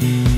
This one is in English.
mm you.